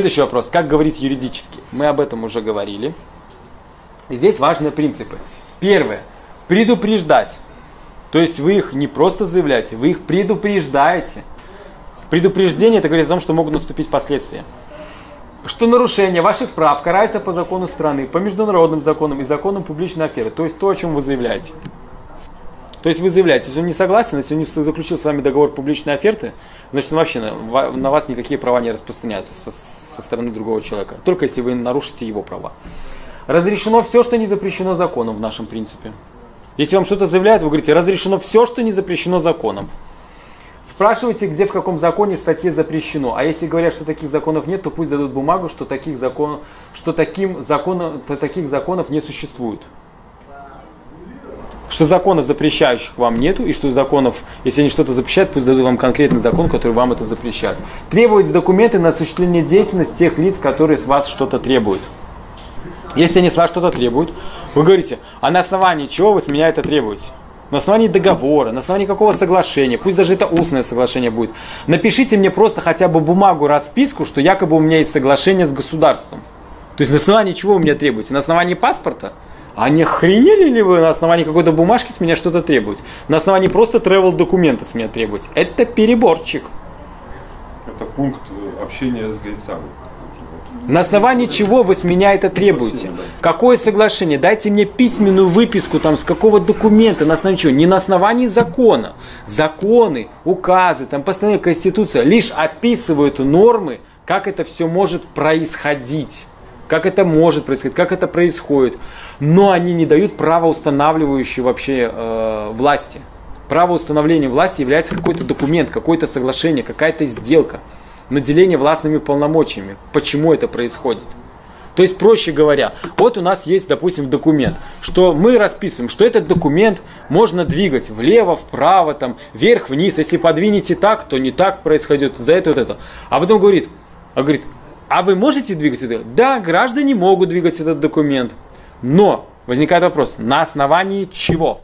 Следующий вопрос. Как говорить юридически? Мы об этом уже говорили. И здесь важные принципы. Первое. Предупреждать. То есть вы их не просто заявляете, вы их предупреждаете. Предупреждение это говорит о том, что могут наступить последствия. Что нарушение ваших прав карается по закону страны, по международным законам и законам публичной аферы. То есть то, о чем вы заявляете. То есть вы заявляете, если он не согласен, если он не заключил с вами договор публичной оферты, значит вообще на, на вас никакие права не распространяются со, стороны другого человека. Только если вы нарушите его права. Разрешено все, что не запрещено законом в нашем принципе. Если вам что-то заявляют, вы говорите, разрешено все, что не запрещено законом. Спрашивайте, где в каком законе статье запрещено. А если говорят, что таких законов нет, то пусть дадут бумагу, что таких, закон, что таким законом, таких законов не существует. Что законов, запрещающих вам нету, и что законов, если они что-то запрещают, пусть дадут вам конкретный закон, который вам это запрещает. Требовать документы на осуществление деятельности тех лиц, которые с вас что-то требуют. Если они с вас что-то требуют, вы говорите, а на основании чего вы с меня это требуете? На основании договора, на основании какого соглашения, пусть даже это устное соглашение будет. Напишите мне просто хотя бы бумагу, расписку, что якобы у меня есть соглашение с государством. То есть на основании чего вы меня требуете? На основании паспорта? А не охренели ли вы на основании какой-то бумажки с меня что-то требовать? На основании просто travel документа с меня требовать? Это переборчик. Это пункт общения с гайцами. На основании чего вы с меня это требуете? Какое соглашение? Дайте мне письменную выписку там с какого документа, на основании чего? Не на основании закона. Законы, указы, там постановление Конституция лишь описывают нормы, как это все может происходить. Как это может происходить, как это происходит. Но они не дают правоустанавливающей вообще э, власти. Право установления власти является какой-то документ, какое-то соглашение, какая-то сделка наделение властными полномочиями. Почему это происходит? То есть, проще говоря, вот у нас есть, допустим, документ, что мы расписываем, что этот документ можно двигать влево, вправо, там, вверх, вниз. Если подвинете так, то не так происходит, за это вот это. А потом говорит, а говорит, а вы можете двигать это? Да, граждане могут двигать этот документ. Но возникает вопрос, на основании чего?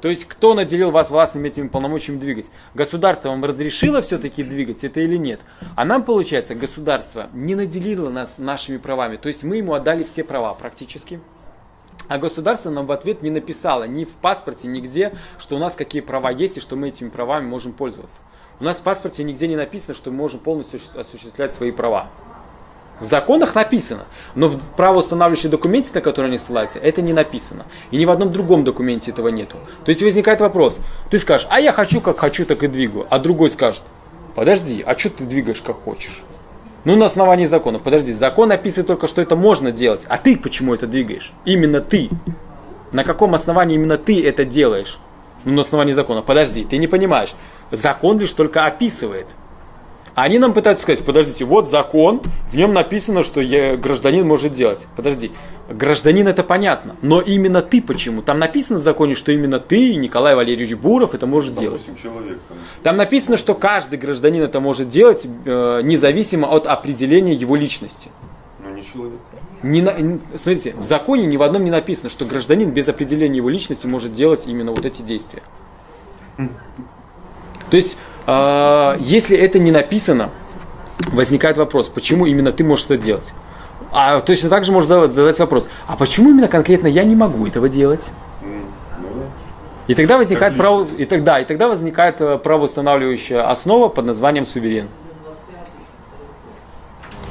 То есть кто наделил вас властными этими полномочиями двигать? Государство вам разрешило все-таки двигать это или нет? А нам, получается, государство не наделило нас нашими правами. То есть мы ему отдали все права практически. А государство нам в ответ не написало ни в паспорте, нигде, что у нас какие права есть и что мы этими правами можем пользоваться. У нас в паспорте нигде не написано, что мы можем полностью осуществлять свои права. В законах написано, но в правоустанавливающем документе, на который они ссылаются, это не написано. И ни в одном другом документе этого нету. То есть возникает вопрос, ты скажешь, а я хочу как хочу, так и двигаю. А другой скажет, подожди, а что ты двигаешь как хочешь? Ну, на основании закона. Подожди, закон описывает только, что это можно делать. А ты почему это двигаешь? Именно ты. На каком основании именно ты это делаешь? Ну, на основании закона. Подожди, ты не понимаешь. Закон лишь только описывает. Они нам пытаются сказать, подождите, вот закон, в нем написано, что я, гражданин может делать. Подожди, гражданин это понятно, но именно ты почему? Там написано в законе, что именно ты, Николай Валерьевич Буров, это может делать. Человек, там. там написано, что каждый гражданин это может делать, э, независимо от определения его личности. Не человек. Не на, смотрите, в законе ни в одном не написано, что гражданин без определения его личности может делать именно вот эти действия. То есть а, если это не написано, возникает вопрос, почему именно ты можешь это делать? А точно так же можно задать вопрос, а почему именно конкретно я не могу этого делать? И тогда возникает право, и тогда, и тогда возникает э, правоустанавливающая основа под названием суверен.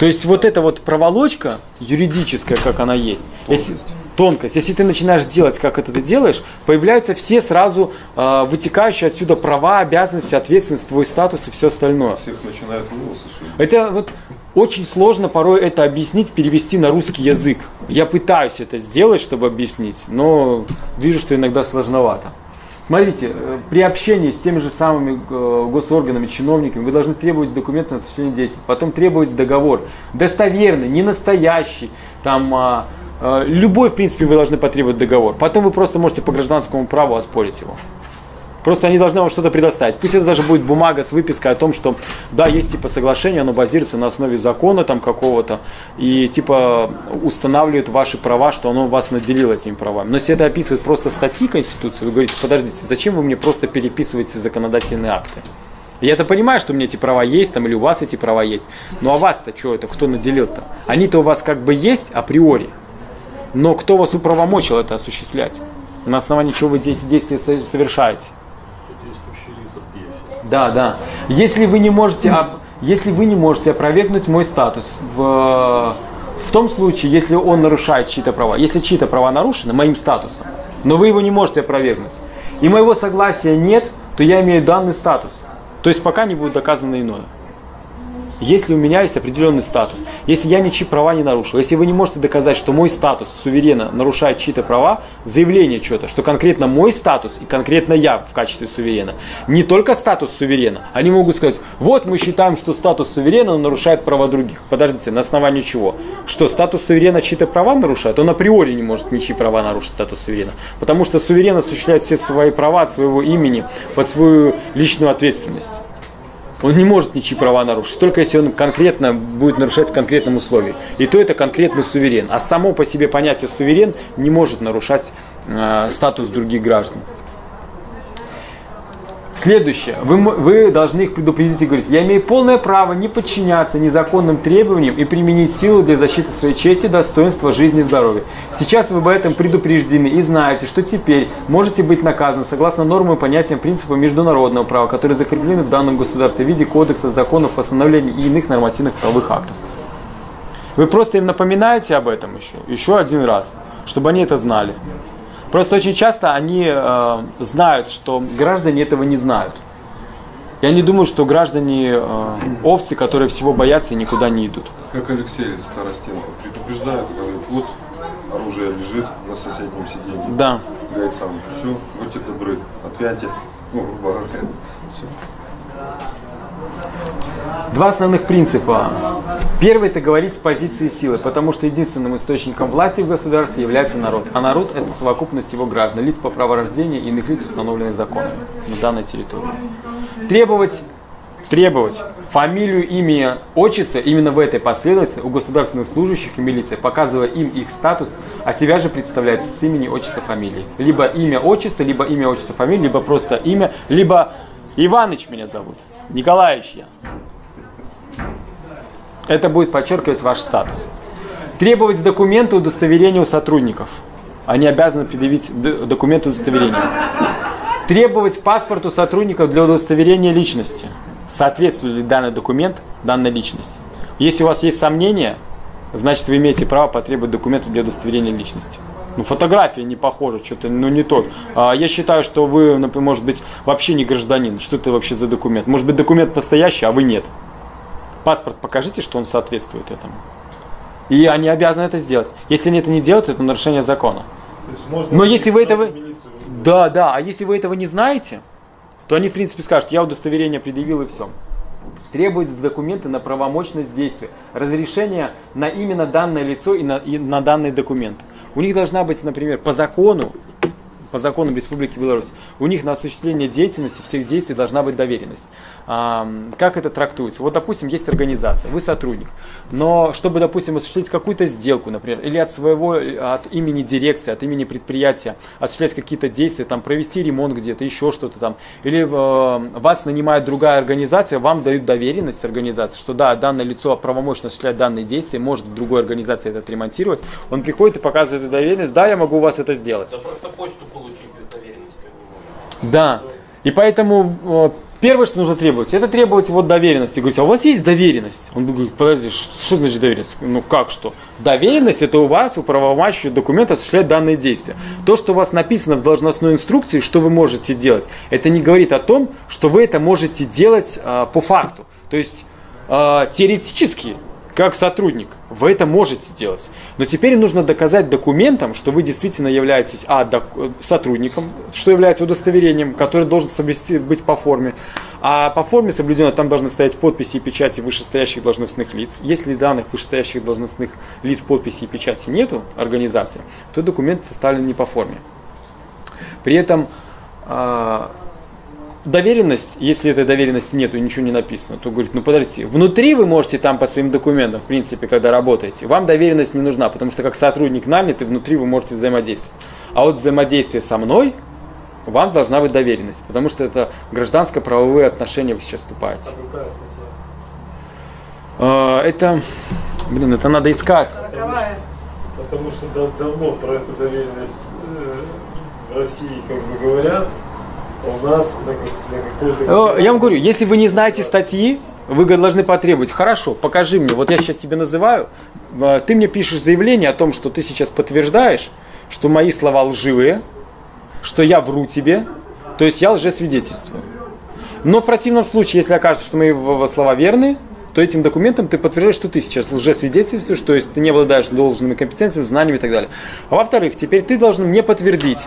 То есть вот эта вот проволочка юридическая, как она есть, если, тонкость. Если ты начинаешь делать, как это ты делаешь, появляются все сразу э, вытекающие отсюда права, обязанности, ответственность, твой статус и все остальное. Всех начинают волосы Это вот очень сложно порой это объяснить, перевести на русский язык. Я пытаюсь это сделать, чтобы объяснить, но вижу, что иногда сложновато. Смотрите, э, при общении с теми же самыми э, госорганами, чиновниками, вы должны требовать документы на осуществление действий, потом требовать договор, достоверный, не настоящий, там, а, Э, любой, в принципе, вы должны потребовать договор. Потом вы просто можете по гражданскому праву оспорить его. Просто они должны вам что-то предоставить. Пусть это даже будет бумага с выпиской о том, что да, есть типа соглашение, оно базируется на основе закона там какого-то, и типа устанавливает ваши права, что оно вас наделило этими правами. Но если это описывает просто статьи Конституции, вы говорите, подождите, зачем вы мне просто переписываете законодательные акты? Я-то понимаю, что у меня эти права есть, там, или у вас эти права есть. Ну а вас-то что это, кто наделил-то? Они-то у вас как бы есть априори. Но кто вас управомочил это осуществлять? На основании чего вы эти действия совершаете? Да, да. Если вы не можете, если вы не можете опровергнуть мой статус в, в том случае, если он нарушает чьи-то права, если чьи-то права нарушены моим статусом, но вы его не можете опровергнуть, и моего согласия нет, то я имею данный статус. То есть пока не будет доказано иное. Если у меня есть определенный статус, если я ничьи права не нарушил, если вы не можете доказать, что мой статус суверена нарушает чьи-то права, заявление что-то, что конкретно мой статус и конкретно я в качестве суверена, не только статус суверена, они могут сказать, вот мы считаем, что статус суверена нарушает права других. Подождите, на основании чего? Что статус суверена чьи-то права нарушает? Он априори не может ничьи права нарушить статус суверена. Потому что суверен осуществляет все свои права от своего имени под свою личную ответственность. Он не может ничьи права нарушить, только если он конкретно будет нарушать в конкретном условии. И то это конкретный суверен. А само по себе понятие суверен не может нарушать э, статус других граждан. Следующее. Вы, вы должны их предупредить и говорить, я имею полное право не подчиняться незаконным требованиям и применить силу для защиты своей чести, достоинства, жизни и здоровья. Сейчас вы об этом предупреждены и знаете, что теперь можете быть наказаны согласно нормам и понятиям принципа международного права, которые закреплены в данном государстве в виде кодекса, законов, постановлений и иных нормативных правовых актов. Вы просто им напоминаете об этом еще, еще один раз, чтобы они это знали. Просто очень часто они э, знают, что граждане этого не знают. Я не думаю, что граждане э, овцы, которые всего боятся и никуда не идут. Как Алексей Старостенко предупреждает, говорит, вот оружие лежит на соседнем сиденье. Да. Говорит сам, все, будьте добры, отвяньте. Ну, грубо говоря, все. Два основных принципа. Первый – это говорить с позиции силы, потому что единственным источником власти в государстве является народ. А народ – это совокупность его граждан, лиц по праву рождения и иных лиц, установленных законом на данной территории. Требовать требовать фамилию, имя, отчество именно в этой последовательности у государственных служащих и милиции, показывая им их статус, а себя же представлять с имени, отчества, фамилии. Либо имя, отчество, либо имя, отчество, фамилия, либо просто имя, либо Иваныч меня зовут, Николаевич я. Это будет подчеркивать ваш статус. Требовать документы удостоверения у сотрудников. Они обязаны предъявить документы удостоверения. Требовать паспорт у сотрудников для удостоверения личности. Соответствует ли данный документ данной личности. Если у вас есть сомнения, значит вы имеете право потребовать документы для удостоверения личности. Ну, фотография не похожа, что-то, ну, не тот. А, я считаю, что вы, например, может быть, вообще не гражданин. Что это вообще за документ? Может быть, документ настоящий, а вы нет. Паспорт покажите, что он соответствует этому. И они обязаны это сделать. Если они это не делают, это нарушение закона. Но если вы этого... Да, да, а если вы этого не знаете, то они, в принципе, скажут, я удостоверение предъявил и все. Требуются документы на правомочность действия, разрешение на именно данное лицо и на, и на данный документ. У них должна быть, например, по закону, по закону Республики Беларусь, у них на осуществление деятельности, всех действий должна быть доверенность как это трактуется? Вот, допустим, есть организация, вы сотрудник, но чтобы, допустим, осуществить какую-то сделку, например, или от своего, от имени дирекции, от имени предприятия осуществлять какие-то действия, там, провести ремонт где-то, еще что-то там, или э, вас нанимает другая организация, вам дают доверенность организации, что да, данное лицо правомочно осуществлять данные действия, может в другой организации это отремонтировать, он приходит и показывает эту доверенность, да, я могу у вас это сделать. Да просто почту получить без доверенности не может. Да, и поэтому э, Первое, что нужно требовать, это требовать вот доверенности. Говорить, а у вас есть доверенность? Он говорит, подожди, что значит доверенность? Ну как что? Доверенность это у вас, у правомащего документа осуществляет данные действия. То, что у вас написано в должностной инструкции, что вы можете делать, это не говорит о том, что вы это можете делать а, по факту. То есть а, теоретически как сотрудник, вы это можете делать. Но теперь нужно доказать документом, что вы действительно являетесь а, док, сотрудником, что является удостоверением, которое должен быть по форме. А по форме соблюдено, там должны стоять подписи и печати вышестоящих должностных лиц. Если данных вышестоящих должностных лиц подписи и печати нету организации, то документ составлен не по форме. При этом а, доверенность, если этой доверенности нет и ничего не написано, то говорит, ну подождите, внутри вы можете там по своим документам, в принципе, когда работаете, вам доверенность не нужна, потому что как сотрудник нанят, и внутри вы можете взаимодействовать. А вот взаимодействие со мной, вам должна быть доверенность, потому что это гражданско-правовые отношения вы сейчас вступаете. А какая статья? Э, Это, блин, это надо искать. Потому что дав- давно про эту доверенность э, в России как бы говорят, а у нас на, на какой-то... Э, Я вам говорю, если вы не знаете статьи, вы должны потребовать, хорошо, покажи мне, вот я сейчас тебе называю, э, ты мне пишешь заявление о том, что ты сейчас подтверждаешь, что мои слова лживые, что я вру тебе, то есть я лжесвидетельствую. Но в противном случае, если окажется, что мои слова верны, то этим документом ты подтверждаешь, что ты сейчас лжесвидетельствуешь, то есть ты не обладаешь должными компетенциями, знаниями и так далее. А во-вторых, теперь ты должен мне подтвердить,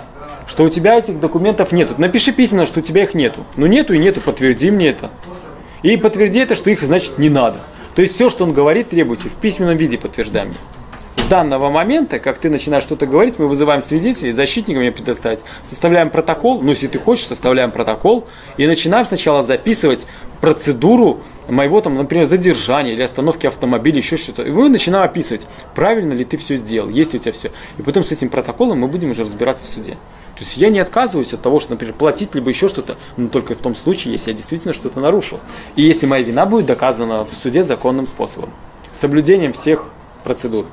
что у тебя этих документов нету. Напиши письменно, что у тебя их нету. Ну нету и нету, подтверди мне это. И подтверди это, что их, значит, не надо. То есть все, что он говорит, требуйте в письменном виде подтверждаем. С данного момента, как ты начинаешь что-то говорить, мы вызываем свидетелей, защитника мне предоставить, составляем протокол, ну если ты хочешь, составляем протокол и начинаем сначала записывать процедуру моего там, например, задержания или остановки автомобиля, еще что-то. И мы начинаем описывать, правильно ли ты все сделал, есть ли у тебя все. И потом с этим протоколом мы будем уже разбираться в суде. То есть я не отказываюсь от того, что, например, платить либо еще что-то, но только в том случае, если я действительно что-то нарушил. И если моя вина будет доказана в суде законным способом, соблюдением всех процедур.